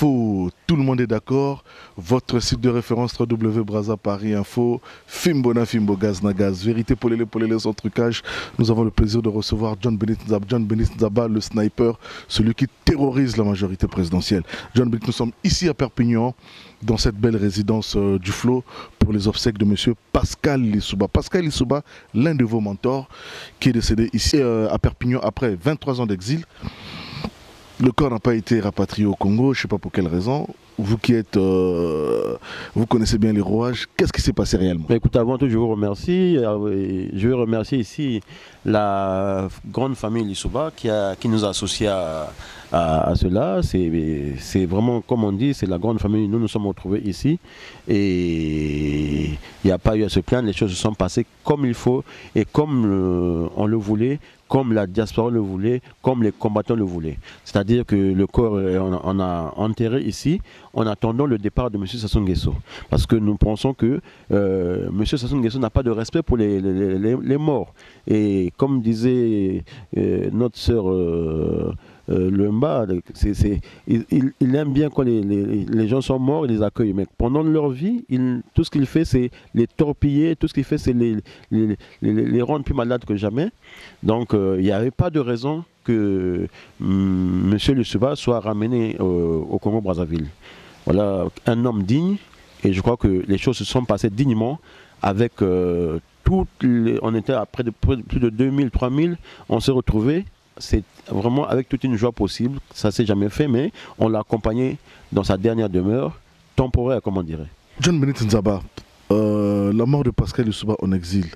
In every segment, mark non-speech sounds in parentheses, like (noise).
Braza tout le monde est d'accord. Votre site de référence www Paris Info, Fimbona Fimbo Gaz Nagaz, Vérité Polélé Polélé sans trucage. Nous avons le plaisir de recevoir John Benit Nzaba, John le sniper, celui qui terrorise la majorité présidentielle. John Benit, nous sommes ici à Perpignan, dans cette belle résidence euh, du Flot, pour les obsèques de monsieur Pascal Lissouba. Pascal Lissouba, l'un de vos mentors, qui est décédé ici euh, à Perpignan après 23 ans d'exil. Le corps n'a pas été rapatrié au Congo, je ne sais pas pour quelle raison. Vous qui êtes, euh, vous connaissez bien les rouages, qu'est-ce qui s'est passé réellement? Écoute, avant tout, je vous remercie. Euh, Je veux remercier ici la grande famille Lissouba qui, nous a associés à, cela. C'est c'est vraiment, comme on dit, c'est la grande famille. Nous nous sommes retrouvés ici et il n'y a pas eu à se plaindre. Les choses se sont passées comme il faut et comme euh, on le voulait, comme la diaspora le voulait, comme les combattants le voulaient. C'est-à-dire que le corps, euh, on a, enterré ici en attendant le départ de M. Sassou Nguesso. Parce que nous pensons que euh, M. Sassou Nguesso n'a pas de respect pour les, les- morts. Et comme disait euh, notre sœur euh, c'est- il, aime bien quand les, gens sont morts, il les accueille. Mais pendant leur vie, tout ce qu'il fait, c'est les torpiller, tout ce qu'il fait, c'est les, rendre plus malades que jamais. Donc euh, il n'y avait pas de raison que M. Lusuba soit ramené au Congo-Brazzaville. Voilà, un homme digne, et je crois que les choses se sont passées dignement avec euh, les- on était à près de- plus de 2000, 3000, on s'est retrouvés, c'est vraiment avec toute une joie possible, ça s'est jamais fait, mais on l'a accompagné dans sa dernière demeure, temporaire comme on dirait. John Benit Nzaba, euh, la mort de Pascal Lissouba en exil.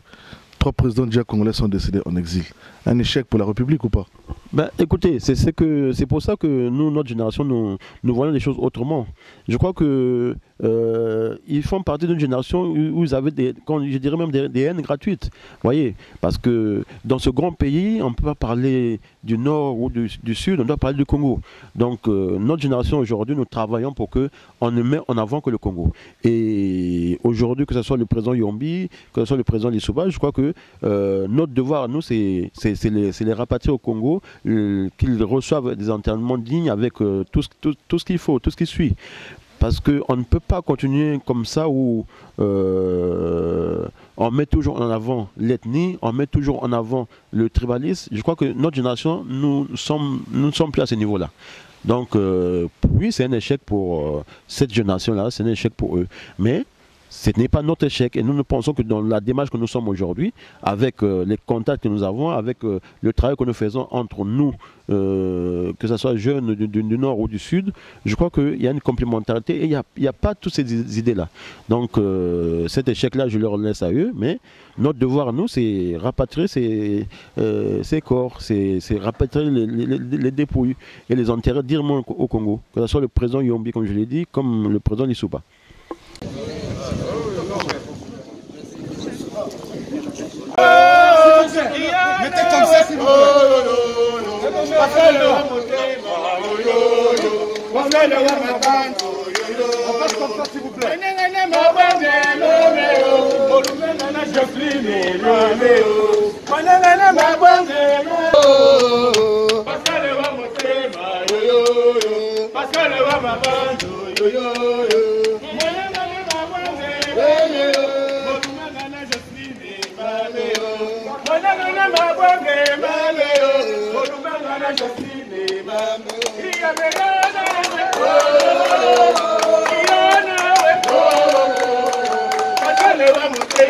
Trois présidents déjà congolais sont décédés en exil. Un échec pour la République ou pas? Ben, écoutez, c'est pour ça que nous, notre génération, nous, nous voyons les choses autrement. Je crois que euh, font partie d'une génération où, ils avaient des, je dirais même des, haines gratuites. Voyez, parce que dans ce grand pays, on ne peut pas parler du nord ou du, sud, on doit parler du Congo. Donc euh, notre génération aujourd'hui, nous travaillons pour que on ne met en avant que le Congo. Et aujourd'hui, que ce soit le président Yombi, que ce soit le président Lissouba, je crois que euh, notre devoir, nous, c'est les, les rapatrier au Congo, qu'ils reçoivent des enterrements dignes avec euh, tout, tout- tout ce qu'il faut, tout ce qui suit. Parce qu'on ne peut pas continuer comme ça où euh, on met toujours en avant l'ethnie, on met toujours en avant le tribalisme. Je crois que notre génération, nous sommes, nous ne sommes plus à ce niveau-là. Donc, euh, oui, c'est un échec pour euh, cette génération-là, c'est un échec pour eux. Mais ce n'est pas notre échec. Et nous, nous pensons que dans la démarche que nous sommes aujourd'hui, avec euh, les contacts que nous avons, avec euh, le travail que nous faisons entre nous, euh, que ce soit jeunes du, nord ou du sud, je crois qu'il y a une complémentarité et il n'y a, pas toutes ces idées-là. Donc cet échec-là, je leur laisse à eux, mais notre devoir, nous, c'est rapatrier ces, corps, c'est rapatrier les, les- les- les dépouilles et les enterrer directement au Congo, que ce soit le président Yombi, comme je l'ai dit, comme le président Lissouba. Mettez comme ça, s'il vous plaît. On passe comme ça, s'il vous plaît.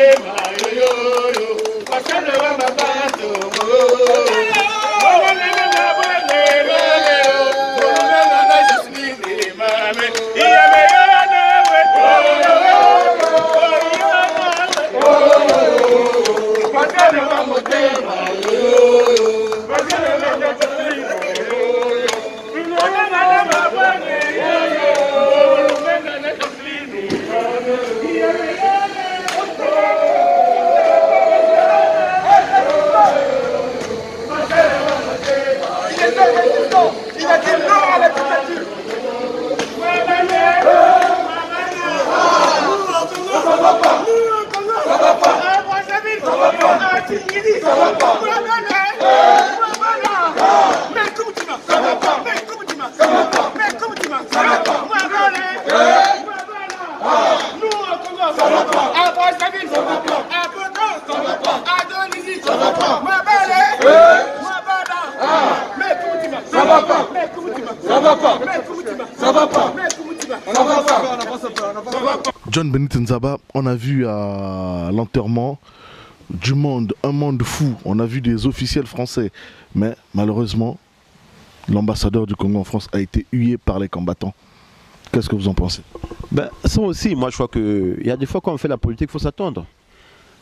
Il Benit Nzaba, on a vu à l'enterrement du monde, un monde fou. On a vu des officiels français. Mais malheureusement, l'ambassadeur du Congo en France a été hué par les combattants. Qu'est-ce que vous en pensez? Ben, Ça aussi, moi je crois qu'il y a des fois quand on fait la politique, il faut s'attendre.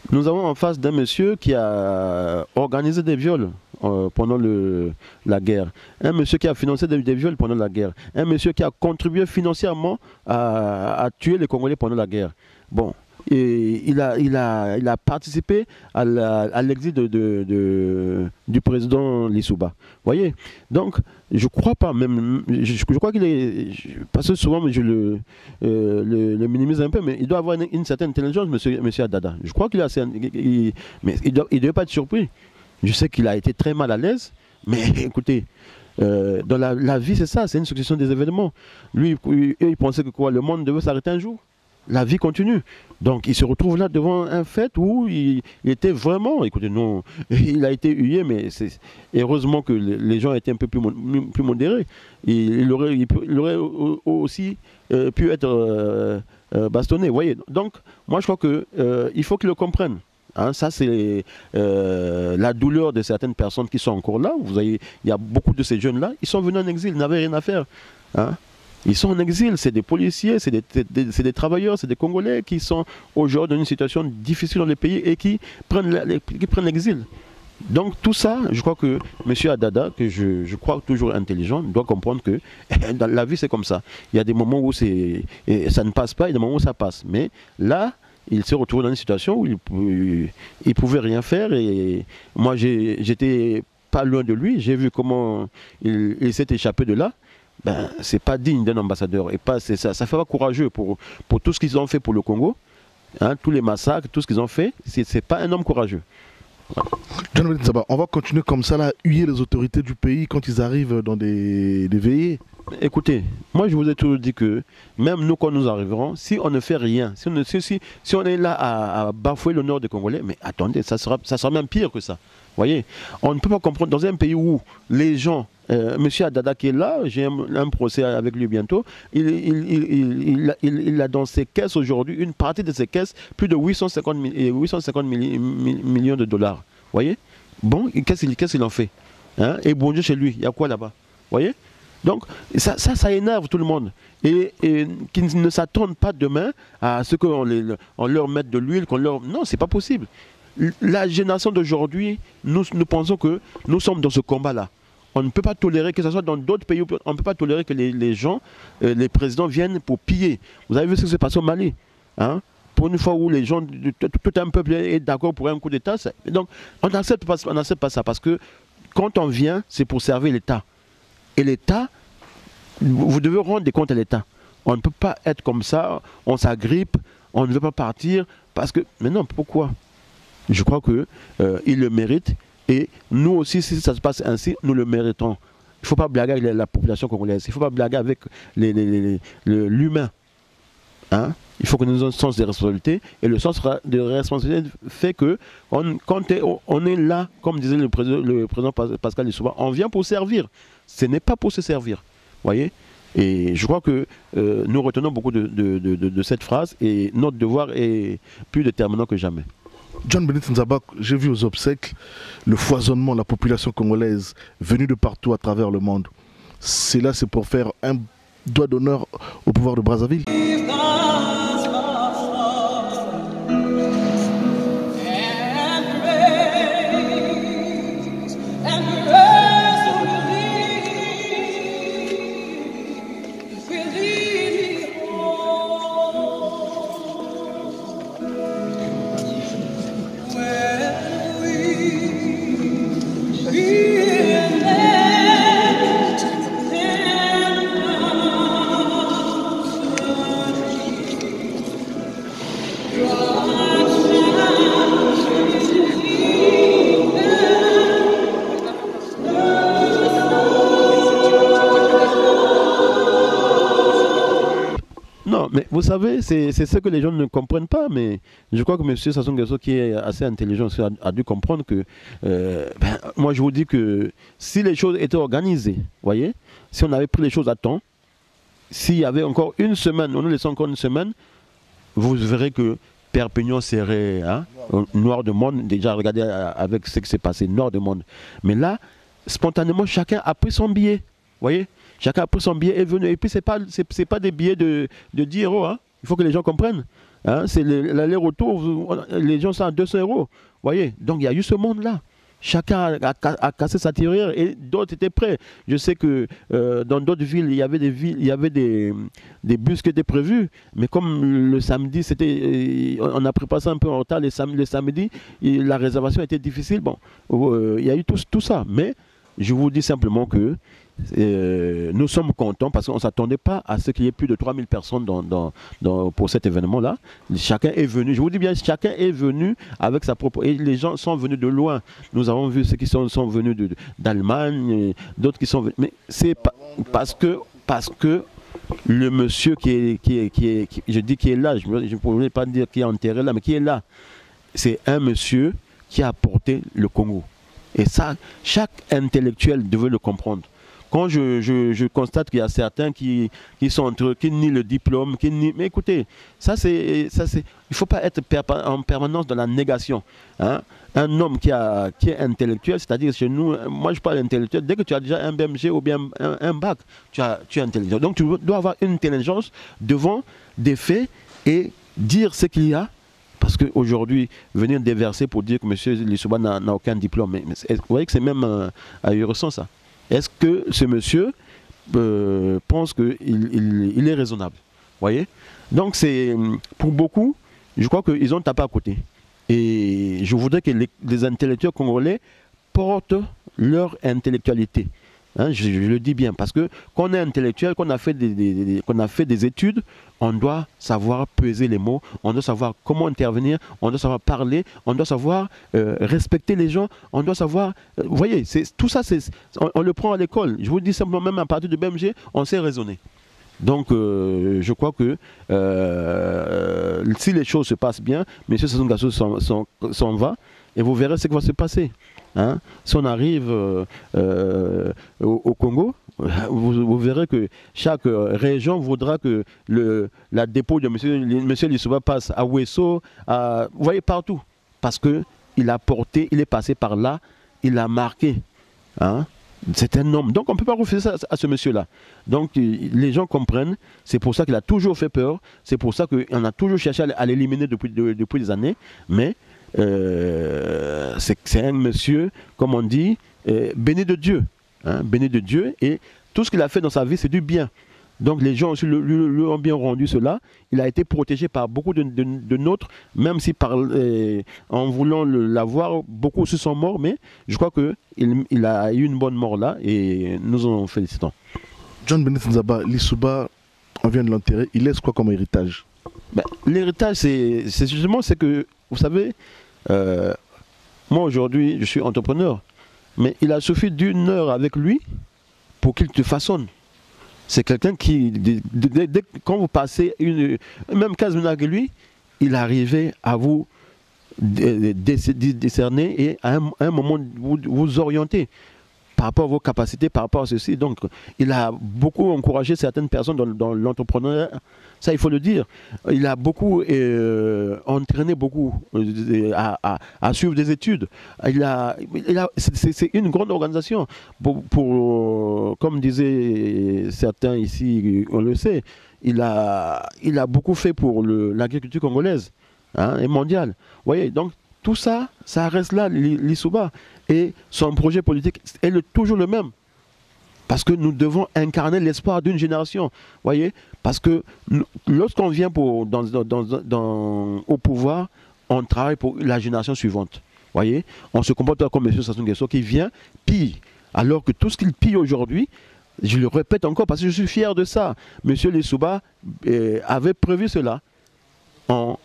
Nous avons en face d'un monsieur qui a organisé des viols euh, pendant le, la guerre. Un monsieur qui a financé des, viols pendant la guerre. Un monsieur qui a contribué financièrement à, à tuer les Congolais pendant la guerre. Bon, et il, a, il, a, il a participé à l'exil de, du président Lissouba. voyez Donc, je crois pas, même, je, crois qu'il est, parce que souvent je le, euh, le, minimise un peu, mais il doit avoir une, certaine intelligence, monsieur, monsieur Adada. Je crois qu'il a assez, mais il ne doit pas être surpris. Je sais qu'il a été très mal à l'aise, mais (laughs) écoutez, euh, dans la, vie, c'est ça, c'est une succession des événements. Lui, il, pensait que quoi, le monde devait s'arrêter un jour? La vie continue. Donc il se retrouve là devant un fait où il, était vraiment, écoutez, non, (laughs) il a été hué, mais heureusement que les gens étaient un peu plus, modérés. Il, aurait, aussi euh, pu être euh, bastonné. voyez Donc moi je crois qu'il il faut qu'ils le comprennent. Hein. ça, c'est la douleur de certaines personnes qui sont encore là. Vous voyez, il y a beaucoup de ces jeunes-là, ils sont venus en exil, ils n'avaient rien à faire. Hein. Ils sont en exil, c'est des policiers, c'est des, travailleurs, c'est des Congolais qui sont aujourd'hui dans une situation difficile dans les pays et qui prennent, l'exil. Donc tout ça, je crois que M. Adada, que je, crois toujours intelligent, doit comprendre que (laughs) la vie c'est comme ça. Il y a des moments où ça ne passe pas, a des moments où ça passe. Mais là, il se retrouve dans une situation où il ne pouvait rien faire et moi j'étais pas loin de lui, j'ai vu comment il s'est échappé de là ben, c'est pas digne d'un ambassadeur. Et pas, ça, ça fait pas courageux pour, pour tout ce qu'ils ont fait pour le Congo, hein, tous les massacres, tout ce qu'ils ont fait. C'est pas un homme courageux. on va continuer comme ça, là, huer les autorités du pays quand ils arrivent dans des, des veillées. Écoutez, moi je vous ai toujours dit que même nous quand nous arriverons, si on ne fait rien, si on, est là à, bafouer l'honneur des Congolais, mais attendez, ça sera, ça sera même pire que ça. voyez On ne peut pas comprendre dans un pays où les gens euh, Monsieur Adada qui est là, j'ai un, procès avec lui bientôt. Il, a dans ses caisses aujourd'hui, une partie de ses caisses, plus de 850, 850 millions de dollars. Voyez? Bon, qu'est-ce qu'il en fait? Hein? Et bon chez lui, il y a quoi là-bas? Voyez? Donc ça, ça, énerve tout le monde. Et, qu'ils ne s'attendent pas demain à ce qu'on leur mette de l'huile, qu'on leur... Non, c'est pas possible. La génération d'aujourd'hui, nous, nous pensons que nous sommes dans ce combat-là. On ne peut pas tolérer, que ce soit dans d'autres pays, on ne peut pas tolérer que les, gens, euh, les présidents viennent pour piller. Vous avez vu ce qui s'est passé au Mali. Hein? Pour une fois où les gens, tout un peuple est d'accord pour un coup d'État. Donc, on n'accepte pas, pas ça parce que quand on vient, c'est pour servir l'État. Et l'État, vous devez rendre des comptes à l'État. On ne peut pas être comme ça, on s'agrippe, on ne veut pas partir parce que. Mais non, pourquoi? Je crois qu'il euh, le mérite et nous aussi, si ça se passe ainsi, nous le méritons. Il ne faut pas blaguer avec la population congolaise. Il ne faut pas blaguer avec l'humain. Hein? Il faut que nous ayons un sens de responsabilité. Et le sens de responsabilité fait que on, quand on est là, comme disait le président, le président Pascal Lissouba, on vient pour servir. Ce n'est pas pour se servir. Voyez et je crois que euh, nous retenons beaucoup de, de, cette phrase et notre devoir est plus déterminant que jamais. John Benit Nzabak, j'ai vu aux obsèques le foisonnement, de la population congolaise venue de partout à travers le monde. C'est là, c'est pour faire un doigt d'honneur au pouvoir de Brazzaville. Savez, c'est ce que les gens ne comprennent pas, mais je crois que M. Sassou qui est assez intelligent, a, dû comprendre que, euh, ben, moi je vous dis que si les choses étaient organisées, voyez, si on avait pris les choses à temps, s'il y avait encore une semaine, on nous laissait encore une semaine, vous verrez que Perpignan serait hein, noir de monde. Déjà, regardez euh, avec ce qui s'est passé, noir de monde. Mais là, spontanément, chacun a pris son billet. voyez Chacun a pris son billet et est venu. Et puis, ce n'est pas, pas des billets de, de 10 euros. Hein. Il faut que les gens comprennent. Hein. c'est l'aller-retour. Les gens sont à 200 euros. voyez? Donc, il y a eu ce monde-là. Chacun a, cassé sa tireur et d'autres étaient prêts. Je sais que euh, dans d'autres villes, il y avait des villes, il y avait des, bus qui étaient prévus, mais comme le samedi, c'était, euh, on a préparé ça un peu en retard, sam le samedi, la réservation était difficile. Bon, euh, il y a eu tout, tout ça, mais je vous dis simplement que nous sommes contents parce qu'on ne s'attendait pas à ce qu'il y ait plus de 3000 personnes pour cet événement-là. Chacun est venu, je vous dis bien, chacun est venu avec sa propre... Les gens sont venus de loin. Nous avons vu ceux qui sont, venus d'Allemagne, d'autres qui sont venus... Mais c'est parce que... Parce que le monsieur qui est je dis qui est là, je ne pourrais pas dire qui est enterré là, mais qui est là, c'est un monsieur qui a apporté le Congo. Et ça, chaque intellectuel devait le comprendre. Quand je, constate qu'il y a certains qui, sont entre qui nient le diplôme, qui nient, mais écoutez, ça c'est, ça c'est, il faut pas être en permanence dans la négation. Hein. Un homme qui, a, qui est intellectuel, c'est-à-dire chez nous, moi je parle intellectuel, dès que tu as déjà un BMG ou bien un, bac, tu, as, tu es intelligent. Donc tu dois avoir une intelligence devant des faits et dire ce qu'il y a parce qu'aujourd'hui, venir déverser pour dire que M. Lissouba n'a aucun diplôme, mais, vous voyez que c'est même euh, ahurissant ça. Est-ce que ce monsieur euh, pense qu'il il, est raisonnable? Voyez? Donc, c'est pour beaucoup, je crois qu'ils ont tapé à côté. Et je voudrais que les intellectuels congolais portent leur intellectualité. Hein, je, le dis bien, parce que quand on est intellectuel, qu'on a, fait des, a fait des études, on doit savoir peser les mots, on doit savoir comment intervenir, on doit savoir parler, on doit savoir euh, respecter les gens, on doit savoir... Euh, vous voyez, tout ça, on, on, le prend à l'école. Je vous dis simplement, même à partir de BMG, on sait raisonner. Donc, euh, je crois que si les choses se passent bien, M. Sassou s'en va, et vous verrez ce qui va se passer. Hein. Si on arrive euh, euh, au, Congo, (laughs) vous, verrez que chaque région voudra que le, la dépôt de M. Monsieur, Lissouba passe à Ouesso, à, vous voyez partout, parce qu'il a porté, il est passé par là, il a marqué. Hein. C'est un homme. Donc on ne peut pas refuser ça à ce monsieur-là. Donc les gens comprennent. C'est pour ça qu'il a toujours fait peur. C'est pour ça qu'on a toujours cherché à l'éliminer depuis, depuis des années. Mais euh, c'est un monsieur, comme on dit, euh, béni de Dieu. Hein, béni de Dieu. Et tout ce qu'il a fait dans sa vie, c'est du bien. Donc les gens aussi lui, ont bien rendu cela. Il a été protégé par beaucoup de, nôtres, même si par, euh, en voulant l'avoir, beaucoup aussi sont morts, mais je crois qu'il il a eu une bonne mort là et nous en félicitons. John Bennett Nzaba, l'Issouba, on vient de l'enterrer, il laisse quoi comme héritage? Ben, L'héritage, c'est justement c'est que, vous savez, euh, moi aujourd'hui, je suis entrepreneur, mais il a suffi d'une heure avec lui pour qu'il te façonne. C'est quelqu'un qui, quand vous passez une, même 15 minutes avec lui, il arrivait à vous décerner et à un, moment vous orienter par rapport à vos capacités, par rapport à ceci. Donc, il a beaucoup encouragé certaines personnes dans, l'entrepreneuriat. Ça, il faut le dire. Il a beaucoup euh, entraîné beaucoup euh, à, suivre des études. Il a, c'est une grande organisation. Pour, comme disaient certains ici, on le sait, il a, il a beaucoup fait pour l'agriculture congolaise hein, et mondiale. Vous voyez, donc tout ça, ça reste là, l'Issouba. Et son projet politique est toujours le même. Parce que nous devons incarner l'espoir d'une génération. voyez Parce que lorsqu'on vient pour, au pouvoir, on travaille pour la génération suivante. voyez On se comporte comme M. Sassou Nguesso qui vient, pille. Alors que tout ce qu'il pille aujourd'hui, je le répète encore parce que je suis fier de ça. M. Lissouba euh, avait prévu cela en,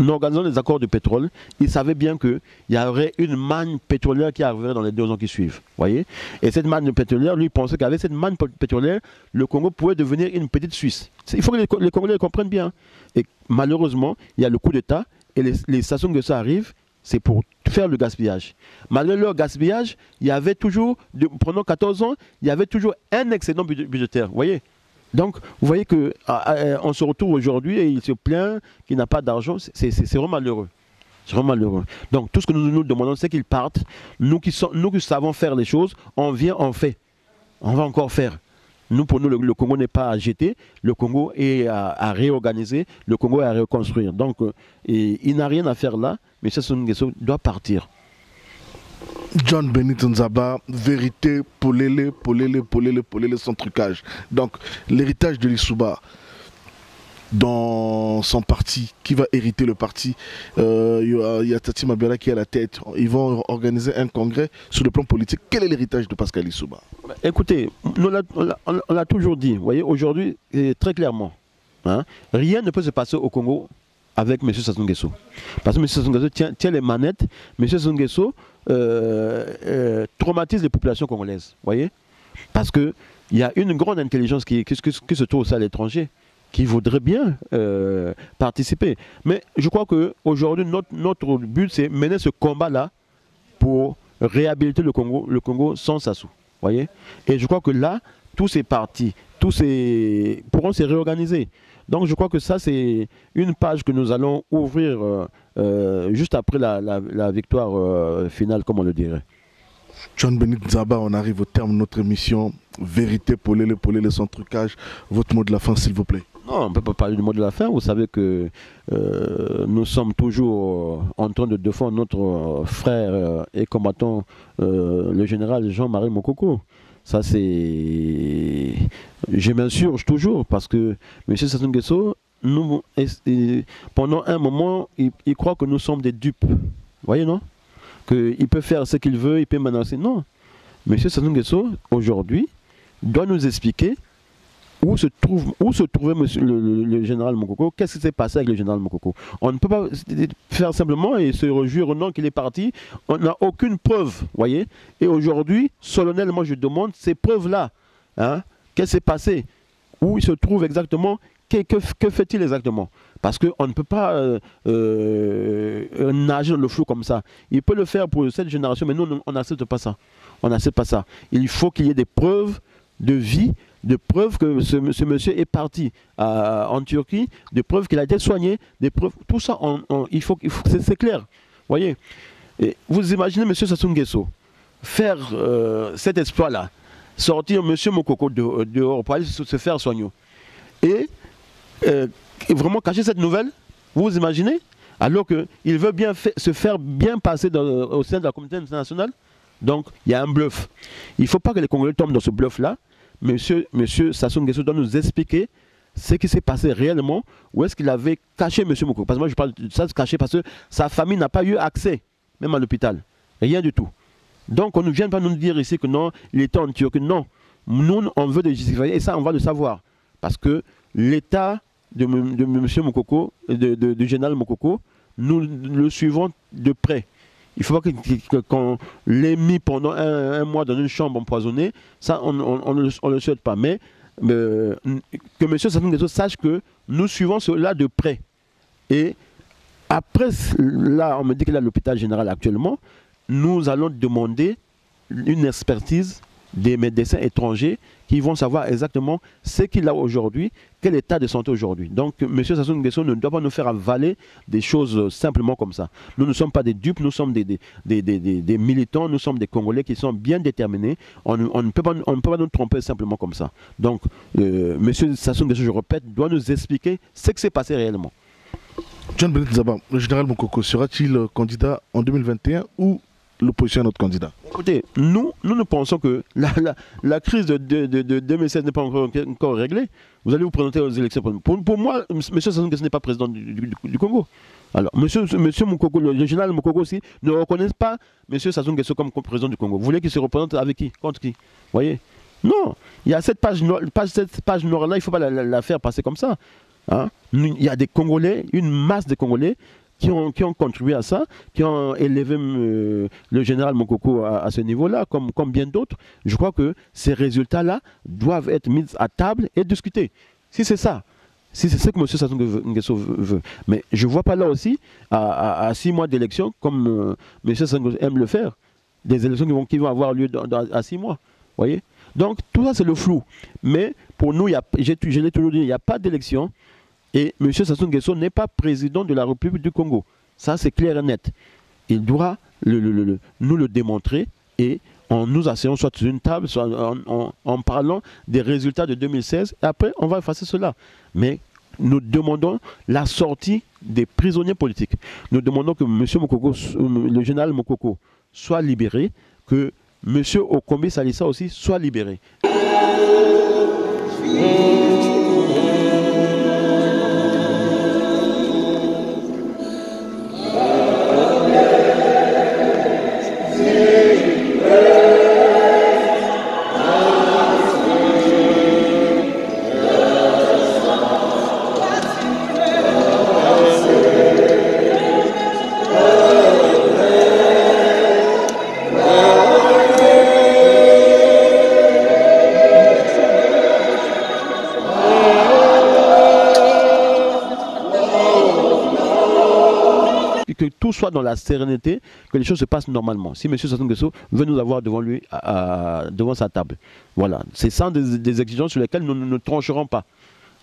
en organisant les accords de pétrole, il savait bien qu'il y aurait une manne pétrolière qui arriverait dans les deux ans qui suivent. Voyez Et cette manne pétrolière, lui, pensait qu'avec cette manne pétrolière, le Congo pouvait devenir une petite Suisse. Il faut que les, Congolais comprennent bien. Et malheureusement, il y a le coup d'État et les, stations que ça arrive, c'est pour faire le gaspillage. Malgré leur gaspillage, il y avait toujours, pendant 14 ans, il y avait toujours un excédent budgétaire. Voyez Donc, vous voyez que ah, ah, on se retrouve aujourd'hui et il se plaint qu'il n'a pas d'argent. C'est vraiment malheureux. C'est vraiment malheureux. Donc, tout ce que nous nous demandons, c'est qu'ils partent. Nous qui, nous qui savons faire les choses, on vient, on fait. On va encore faire. Nous, pour nous, le, Congo n'est pas à jeter, le Congo est à, réorganiser, le Congo est à reconstruire. Donc, euh, il n'a rien à faire là, mais Sassou Nguesso doit partir. John Benito Nzaba, vérité, polélé, polélé, polélé, polélé, sans trucage. Donc, l'héritage de l'Issouba dans son parti, qui va hériter le parti, euh, il y a- Tati Mabiola qui est à la tête. Ils vont organiser un congrès sur le plan politique. Quel est l'héritage de Pascal Issouba Écoutez, on l'a- toujours dit, vous voyez, aujourd'hui, très clairement, hein, rien ne peut se passer au Congo avec M. Sassou Nguesso. Parce que M. Sassou tient, les manettes, M. Sassou euh, euh, traumatise les populations congolaises, voyez Parce qu'il y a une grande intelligence qui se trouve aussi à l'étranger, qui voudrait bien euh, participer. Mais je crois qu'aujourd'hui, notre, notre but, c'est mener ce combat-là pour réhabiliter le Congo, le Congo sans Sassou. Voyez Et je crois que là, tous ces partis, tous ces pourront se réorganiser. Donc je crois que ça, c'est une page que nous allons ouvrir euh, euh, juste après la, la- la victoire euh, finale, comme on le dirait. John Benito Nzaba, on arrive au terme de notre émission. Vérité, polélé, polélé, sans trucage. Votre mot de la fin, s'il vous plaît. Non, on ne peut pas parler du mot de la fin. Vous savez que euh, nous sommes toujours en train de défendre notre frère et combattant, euh, le général Jean-Marie Mokoko. Ça, c'est. Je m'insurge toujours parce que M. Sassou Nguesso, nous, pendant un moment, il, il croit que nous sommes des dupes. Vous voyez, non? Qu'il peut faire ce qu'il veut, il peut menacer. Non. M. Sassou Nguesso, aujourd'hui, doit nous expliquer où se, trouve, où se trouvait monsieur, le, général Mokoko? Qu'est-ce qui s'est passé avec le général Mokoko? On ne peut pas faire simplement et se réjouir nom qu'il est parti. On n'a aucune preuve, voyez? Et aujourd'hui, solennellement, je demande ces preuves-là. Hein? Qu'est-ce qui s'est passé? Où il se trouve exactement? Que, que- que fait-il exactement? Parce qu'on ne peut pas euh, euh, nager dans le flou comme ça. Il peut le faire pour cette génération, mais nous, on n'accepte pas ça. On n'accepte pas ça. Il faut qu'il y ait des preuves de vie, de preuves que ce, monsieur est parti à- en Turquie, de preuves qu'il a été soigné, des preuves, tout ça, on- il c'est, clair. Voyez. Vous imaginez monsieur Sassou Nguesso faire euh, cet exploit-là, sortir monsieur Mokoko de- dehors pour aller se, faire soigner, et, euh, vraiment cacher cette nouvelle, vous imaginez alors qu'il veut bien se faire bien passer au sein de la communauté internationale donc, il y a un bluff. Il ne faut pas que les Congolais tombent dans ce bluff-là. Monsieur, monsieur Sassou Nguesso doit nous expliquer ce qui s'est passé réellement. Où est-ce qu'il avait caché Monsieur Moko Parce que moi, je parle de ça caché parce que sa famille n'a pas eu accès, même à l'hôpital. Rien du tout. Donc, on ne vient pas nous dire ici que non, il était en Turquie. Non. Nous, on veut des justifier. Et ça, on va le savoir. Parce que l'état de, de M. Mokoko, de, général Mokoko, nous le suivons de près. Il faut pas qu'on l'ait mis pendant un, mois dans une chambre empoisonnée. Ça, on on- on ne le- ne souhaite pas. Mais euh, que M. Sassou Nguesso sache que nous suivons cela de près. Et après, là, on me dit qu'il est à l'hôpital général actuellement. Nous allons demander une expertise des médecins étrangers qui vont savoir exactement ce qu'il a aujourd'hui, quel état de santé aujourd'hui. Donc, M. Sassou Nguesso ne doit pas nous faire avaler des choses simplement comme ça. Nous ne sommes pas des dupes, nous sommes des, militants, nous sommes des Congolais qui sont bien déterminés. On, ne- peut pas, on ne peut pas nous tromper simplement comme ça. Donc, euh, M. Sassou Nguesso, je répète, doit nous expliquer ce qui s'est passé réellement. John Benito Nzaba, le général Mokoko sera-t-il candidat en 2021 ou l'opposition à notre candidat Écoutez, nous, nous, nous pensons que la, la, la crise de, de, de- de 2016 n'est pas encore, réglée. Vous allez vous présenter aux élections. Pour, pour moi, M. Sassou n'est pas président du, du- Congo. Alors, monsieur, monsieur Moukoko, le général Moukoko aussi, ne reconnaît pas M. Sassou Nguesso comme président du Congo. Vous voulez qu'il se représente avec qui? Contre qui? Voyez? Non, il y a cette page, noire- page, cette page noire-là, il ne faut pas la, faire passer comme ça. Hein il y a des Congolais, une masse de Congolais qui ont, contribué à ça, qui ont élevé euh, le général Mokoko à, ce niveau-là, comme, bien d'autres. Je crois que ces résultats-là doivent être mis à table et discutés. Si c'est ça, si c'est ce que M. Sassou Nguesso veut. Mais je ne vois pas là aussi, à, six mois d'élection, comme euh, M. Sassou aime le faire, des élections qui vont, avoir lieu à six mois. voyez Donc tout ça, c'est le flou. Mais pour nous, je l'ai toujours dit, il n'y a pas d'élection. Et M. Sassou Nguesso n'est pas président de la République du Congo. Ça, c'est clair et net. Il doit nous le démontrer et en nous asseyant soit sur une table, soit en, parlant des résultats de 2016. Et après, on va effacer cela. Mais nous demandons la sortie des prisonniers politiques. Nous demandons que M. Mokoko, le général Mokoko soit libéré, que M. Okombe Salissa aussi soit libéré. Tout soit dans la sérénité, que les choses se passent normalement. Si M. Sassou Nguesso veut nous avoir devant lui, devant sa table. Voilà. C'est ça des, exigences sur lesquelles nous ne trancherons pas.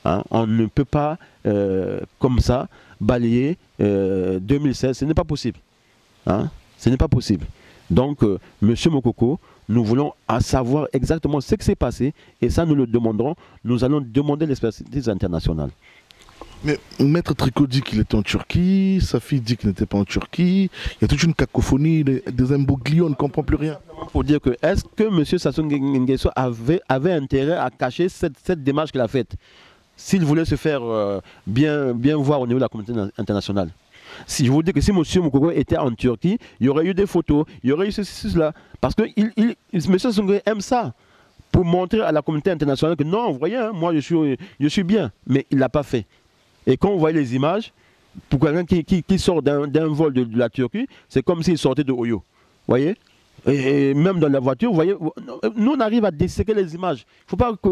Hein. On ne peut pas, euh, comme ça, balayer euh, 2016. Ce n'est pas possible. Hein. Ce n'est pas possible. Donc, euh, Monsieur Mokoko, nous voulons savoir exactement ce qui s'est passé et ça, nous le demanderons. Nous allons demander l'expertise internationale. Mais Maître Tricot dit qu'il était en Turquie, sa fille dit qu'il n'était pas en Turquie. Il y a toute une cacophonie, des, des on ne comprend plus rien. pour dire que est-ce que M. Sassou Nguesso avait, avait intérêt à cacher cette, démarche qu'il a faite? S'il voulait se faire euh, bien, voir au niveau de la communauté na- internationale si je vous dis que si M. Moukoko était en Turquie, il y aurait eu des photos, il y aurait eu ceci, cela. Parce que il, M. Nguesso aime ça. Pour montrer à la communauté internationale que non, vous voyez, hein, moi je suis, je suis bien. Mais il ne l'a pas fait. Et quand on voit les images, pour quelqu'un qui, qui- sort d'un vol de, la Turquie, c'est comme s'il sortait de Oyo. Vous voyez? Et, même dans la voiture, vous voyez, nous on arrive à disséquer les images. Il faut pas que,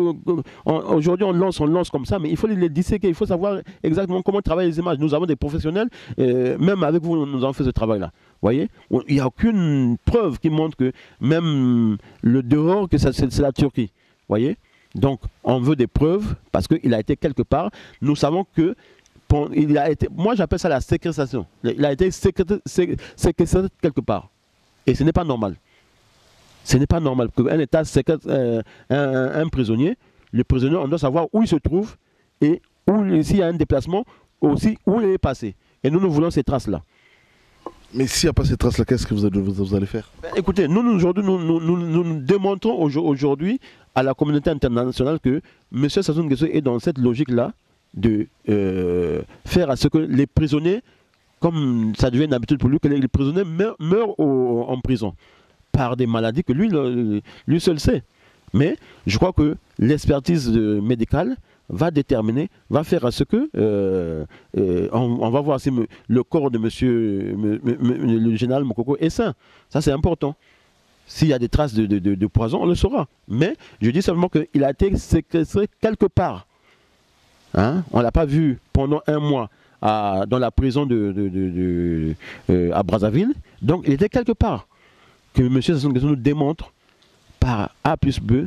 aujourd'hui on lance, on lance comme ça, mais il faut les, disséquer. Il faut savoir exactement comment travailler les images. Nous avons des professionnels, même avec vous, nous avons fait ce travail-là. Voyez? Il n'y a aucune preuve qui montre que même le dehors, que c'est la Turquie. Voyez? Donc on veut des preuves parce qu'il a été quelque part. Nous savons que il a été, moi j'appelle ça la séquestration. Il a été séquestré sé- séquestré quelque part. Et ce n'est pas normal. Ce n'est pas normal qu'un État séquestre euh, un, un- prisonnier. Le prisonnier, on doit savoir où il se trouve et s'il y a un déplacement, aussi où il est passé. Et nous, nous voulons ces traces-là. Mais s'il n'y a pas ces traces-là, qu'est-ce que vous allez, faire? Ben, Écoutez, nous, aujourd'hui, nous, démontrons aujo- aujourd'hui à la communauté internationale que M. Sassou Nguesso est dans cette logique-là de euh, faire à ce que les prisonniers, comme ça devient une habitude pour lui, que les, prisonniers meurent, en prison par des maladies que lui seul sait. Mais je crois que l'expertise euh, médicale va déterminer, va faire à ce que euh, euh, on, va voir si le corps de monsieur le général Mokoko est sain. Ça c'est important. S'il y a des traces de, poison, on le saura. Mais je dis seulement qu'il a été séquestré quelque part. Hein? On ne l'a pas vu pendant un mois dans la prison de, euh, à Brazzaville. Donc il était quelque part. Que M. Sassou nous démontre par A plus B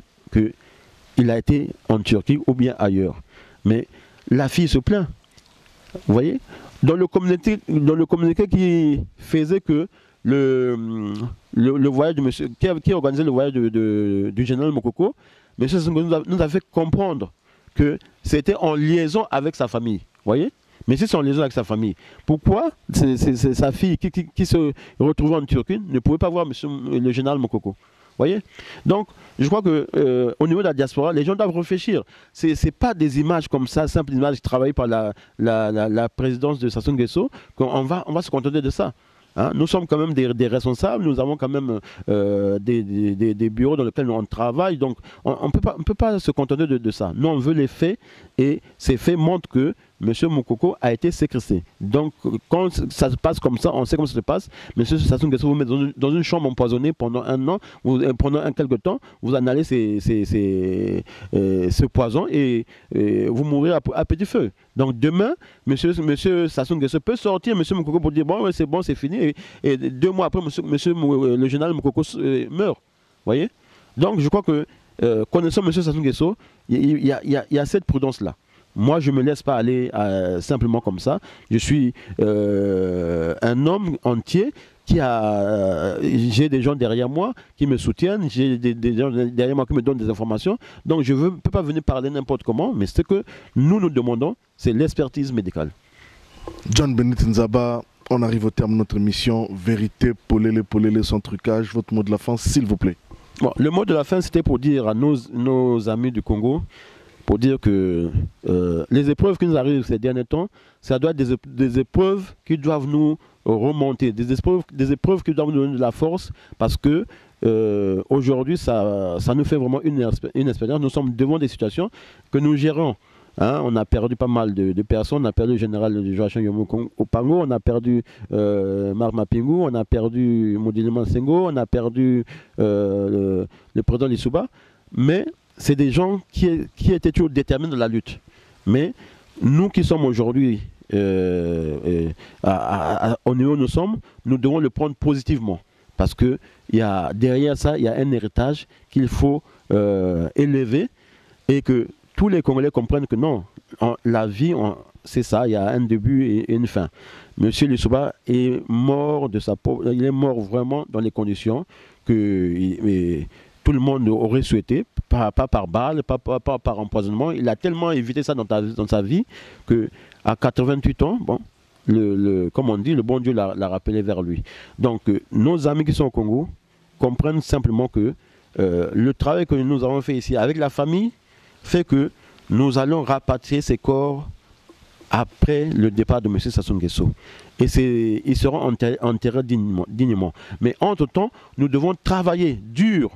qu'il a été en Turquie ou bien ailleurs. Mais la fille se plaint. Vous voyez? Dans le, communiqué, qui faisait que le, voyage de monsieur, qui, organisait le voyage de, du général Mokoko, M. Nguesso nous a, fait comprendre que c'était en liaison avec sa famille. Vous voyez? Mais c'est en liaison avec sa famille, pourquoi sa fille qui se retrouvait en Turquie ne pouvait pas voir monsieur, le général Mokoko? Voyez? Donc, je crois que euh, au niveau de la diaspora, les gens doivent réfléchir. Ce n'est pas des images comme ça, simples images travaillées par la, la, la- présidence de Sassou Nguesso, qu'on va, on va se contenter de ça. Hein, nous sommes quand même des, des responsables, nous avons quand même euh, des, des- bureaux dans lesquels on travaille, donc on ne peut, pas- on peut pas se contenter de, de ça. Nous, on veut les faits, et ces faits montrent que M. Moukoko a été séquestré. Donc, quand ça se passe comme ça, on sait comment ça se passe. M. Sassou Nguesso vous met dans une, chambre empoisonnée pendant un an, vous, euh, pendant un quelque temps, vous analysez ces- ces- euh, ce poison et, et vous mourrez à, petit feu. Donc, demain, Monsieur, monsieur Sassou Nguesso peut sortir, M. Moukoko, pour dire bon, c'est bon, c'est fini. Et, deux mois après, monsieur, le général Moukoko euh, meurt. voyez? Donc, je crois que euh, connaissant M. Sassou Nguesso, il y, y a- cette prudence-là. Moi, je ne me laisse pas aller euh, simplement comme ça. Je suis euh, un homme entier qui a. j'ai des gens derrière moi qui me soutiennent, j'ai des, gens derrière moi qui me donnent des informations. Donc, je ne peux pas venir parler n'importe comment, mais ce que nous nous demandons, c'est l'expertise médicale. John Benit Nzaba, on arrive au terme de notre émission. Vérité, polélé, polélé, sans trucage. Votre mot de la fin, s'il vous plaît. Le mot de la fin, c'était pour dire à nos, amis du Congo, pour dire que euh, les épreuves qui nous arrivent ces derniers temps, ça doit être des, ép- des épreuves qui doivent nous remonter, des épreuves, des épreuves qui doivent nous donner de la force, parce que euh, aujourd'hui, ça, ça nous fait vraiment une, une expérience. Nous sommes devant des situations que nous gérons. Hein, on a perdu pas mal de, de personnes. On a perdu le général Joachim Yomo Opango, on a perdu euh, Marc on a perdu Modilema Sengo, on a perdu euh, le, président Lissouba. Mais c'est des gens qui, étaient toujours déterminés dans la lutte. Mais nous qui sommes aujourd'hui euh, euh, à- au niveau où nous sommes, nous devons le prendre positivement. Parce que y a, derrière ça, il y a un héritage qu'il faut élever et que tous les Congolais comprennent que non, la vie, c'est ça, il y a un début et, une fin. Monsieur Lissouba est mort de sa pauvre, il est mort vraiment dans les conditions que tout le monde aurait souhaité, pas, par balle, pas, par empoisonnement. Il a tellement évité ça dans, sa vie que à 88 ans, bon, le, comme on dit, le bon Dieu l'a l'a rappelé vers lui. Donc, euh, nos amis qui sont au Congo comprennent simplement que euh, le travail que nous avons fait ici avec la famille fait que nous allons rapatrier ces corps après le départ de M. Sassou Nguesso. Et ils seront enterrés, dignement. Mais entre-temps, nous devons travailler dur,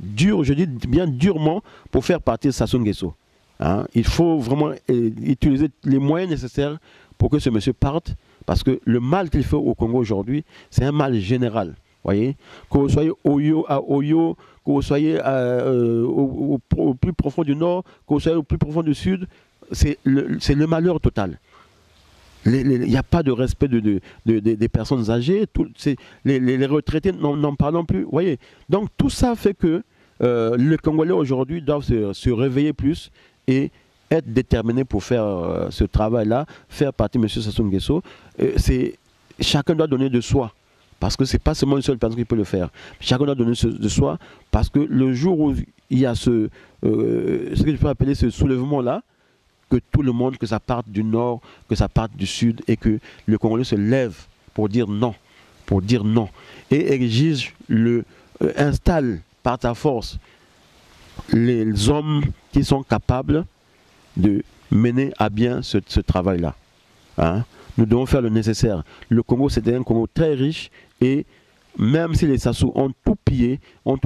dur, je dis bien durement, pour faire partir Sassou Nguesso. Hein, il faut vraiment euh, utiliser les moyens nécessaires pour que ce monsieur parte, parce que le mal qu'il fait au Congo aujourd'hui, c'est un mal général. Voyez, que vous soyez Oyo à Oyo, que vous soyez euh, euh, au, plus profond du nord, que vous soyez au plus profond du sud, c'est le, malheur total. Il n'y a pas de respect de, de- de- de- des personnes âgées, les, retraités n'en parlons plus. Voyez, donc tout ça fait que euh, les Congolais aujourd'hui doivent se, réveiller plus et être déterminés pour faire ce travail-là, faire partie de M. Sassou Nguesso. Chacun doit donner de soi. Parce que ce n'est pas seulement une seule personne qui peut le faire. Chacun doit donner de soi. Parce que le jour où il y a ce, euh, ce que je peux appeler ce soulèvement-là, que tout le monde, que ça parte du nord, que ça parte du sud, et que le Congolais se lève pour dire non, pour dire non, et exige le, euh, installe par ta force les hommes qui sont capables de mener à bien ce, travail-là. Hein. Nous devons faire le nécessaire. Le Congo, c'est un Congo très riche et même si les Sassou ont tout pillé,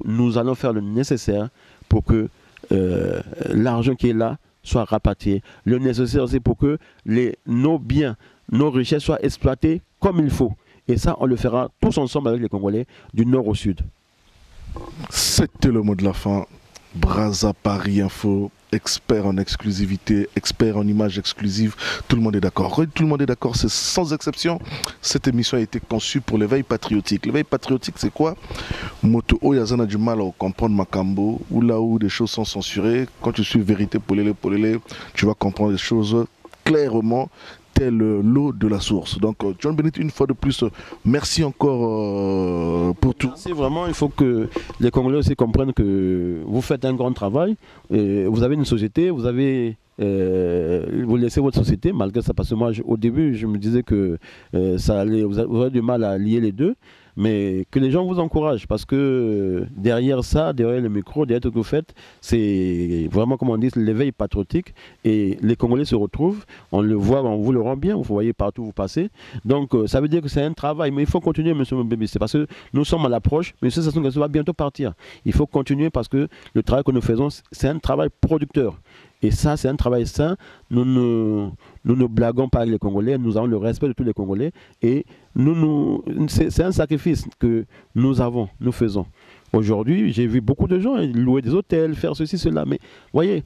nous allons faire le nécessaire pour que euh, l'argent qui est là soit rapatrié. Le nécessaire aussi pour que nos biens, nos richesses soient exploitées comme il faut. Et ça, on le fera tous ensemble avec les Congolais, du nord au sud. C'était le mot de la fin. Braza Paris Info, expert en exclusivité, expert en images exclusives. Tout le monde est d'accord. Tout le monde est d'accord, c'est sans exception. Cette émission a été conçue pour l'éveil patriotique. L'éveil patriotique, c'est quoi? Moto a du mal à comprendre Makambo, ou là où des choses sont censurées. Quand tu suis vérité polélé polélé, tu vas comprendre les choses clairement tel l'eau de la source. Donc, euh, John Bennett, une fois de plus, euh, merci encore euh, pour tout. C'est vraiment, il faut que les Congolais aussi comprennent que vous faites un grand travail. Vous avez une société, vous avez. vous laissez votre société malgré ça parce que moi au début je me disais que ça allait vous, a- vous aurez du mal à lier les deux mais que les gens vous encouragent parce que derrière ça derrière le micro derrière tout ce que vous faites c'est vraiment comme on dit l'éveil patriotique et les Congolais se retrouvent on le voit on vous le rend bien vous voyez partout où vous passez. Donc euh, ça veut dire que c'est un travail mais il faut continuer monsieur Mbembe c'est parce que nous sommes à l'approche mais Nguesso va bientôt partir. Il faut continuer parce que le travail que nous faisons c'est un travail producteur. Et ça, c'est un travail sain. Nous ne, ne blaguons pas avec les Congolais. Nous avons le respect de tous les Congolais. Et nous, nous, c'est c'est un sacrifice que nous avons, nous faisons. Aujourd'hui, j'ai vu beaucoup de gens louer des hôtels, faire ceci, cela. Mais voyez,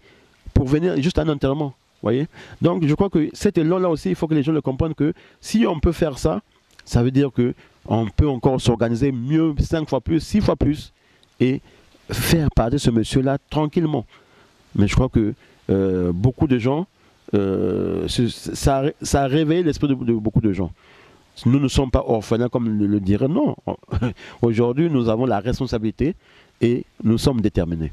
pour venir juste à un enterrement. Voyez Donc, je crois que cet élan-là aussi, il faut que les gens le comprennent que si on peut faire ça, ça veut dire que on peut encore s'organiser mieux, cinq fois plus, six fois plus. Et faire partir ce monsieur-là tranquillement. Mais je crois que euh, beaucoup de gens, euh, ça, a- réveillé l'esprit de, de beaucoup de gens. Nous ne sommes pas orphelins comme le, le dirait, non. Aujourd'hui, nous avons la responsabilité et nous sommes déterminés.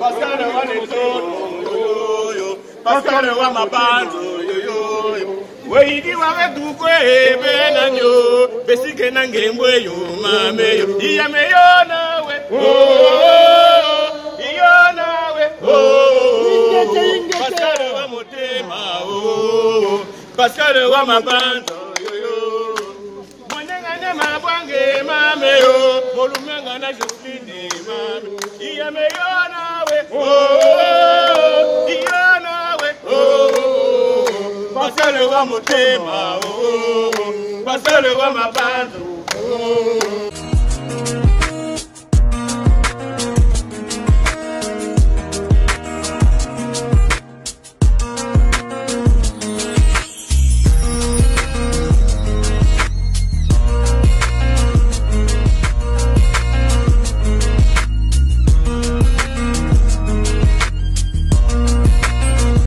pasare wa letoro yoyo pasare wa mabanzo yoyoyo. Weyidiwa wedukwe benanyo besike nange mbweyo mameyo iyameyo nawe oh, oh, oh. iyo nawe pasare wa motema. Pasare wa mabanzo mabwange mameyo molumanga na jofini mame. Iyameyo nawe iyo nawe. Basore b'umutima basore b'amabanzu